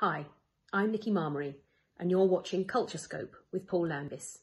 Hi, I'm Nikki Marmory, and you're watching Culture Scope with Paul Lambis.